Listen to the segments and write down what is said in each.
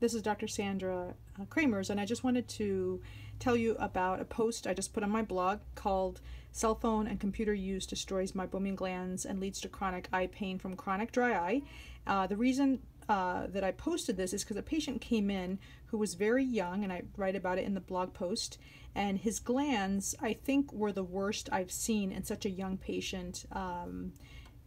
This is Dr. Sandra uh, Cremers, and I just wanted to tell you about a post I just put on my blog called Cell Phone and Computer Use Destroys Meibomian Glands and Leads to Chronic Eye Pain from Chronic Dry Eye. Uh, the reason uh, that I posted this is because a patient came in who was very young, and I write about it in the blog post, and his glands, I think, were the worst I've seen in such a young patient. Um,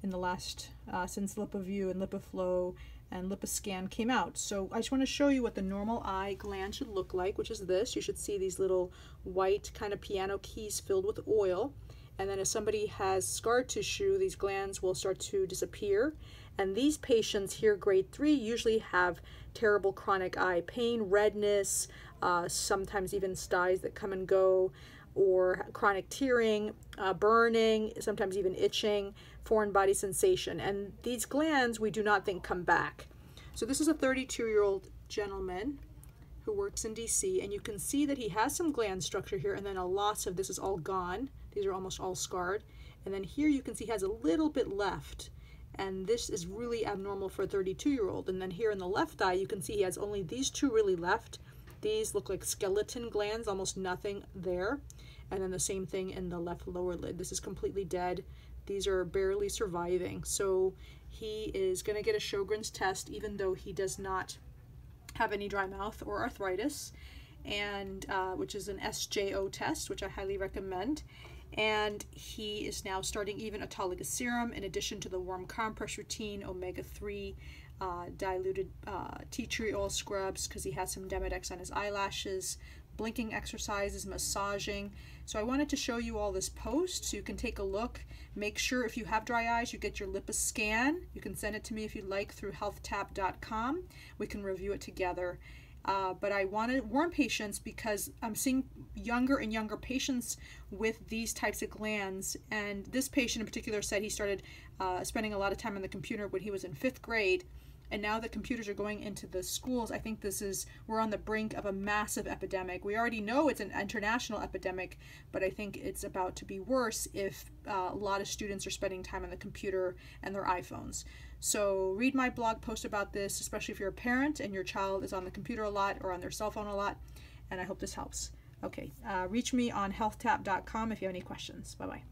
in the last uh, since LipiView and LipiFlow and LipiScan came out. So I just want to show you what the normal eye gland should look like, which is this. You should see these little white kind of piano keys filled with oil. And then if somebody has scar tissue, these glands will start to disappear. And these patients here, grade three, usually have terrible chronic eye pain, redness, uh, sometimes even styes that come and go or chronic tearing, uh, burning, sometimes even itching, foreign body sensation. And these glands we do not think come back. So this is a 32 year old gentleman who works in DC and you can see that he has some gland structure here and then a loss of this is all gone. These are almost all scarred. And then here you can see he has a little bit left and this is really abnormal for a 32 year old. And then here in the left eye you can see he has only these two really left. These look like skeleton glands, almost nothing there. And then the same thing in the left lower lid. This is completely dead. These are barely surviving. So he is going to get a Sjogren's test even though he does not have any dry mouth or arthritis, and uh, which is an SJO test, which I highly recommend. And he is now starting even autologous serum in addition to the warm compress routine, omega-3, uh, diluted uh, tea tree oil scrubs because he has some Demodex on his eyelashes, blinking exercises, massaging. So I wanted to show you all this post so you can take a look. Make sure if you have dry eyes, you get your LipiScan. You can send it to me if you'd like through healthtap.com. We can review it together. Uh, but I want to warn patients because I'm seeing younger and younger patients with these types of glands. And this patient in particular said he started uh, spending a lot of time on the computer when he was in fifth grade and now that computers are going into the schools, I think this is, we're on the brink of a massive epidemic. We already know it's an international epidemic, but I think it's about to be worse if uh, a lot of students are spending time on the computer and their iPhones. So read my blog post about this, especially if you're a parent and your child is on the computer a lot or on their cell phone a lot, and I hope this helps. Okay, uh, reach me on healthtap.com if you have any questions. Bye bye.